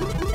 you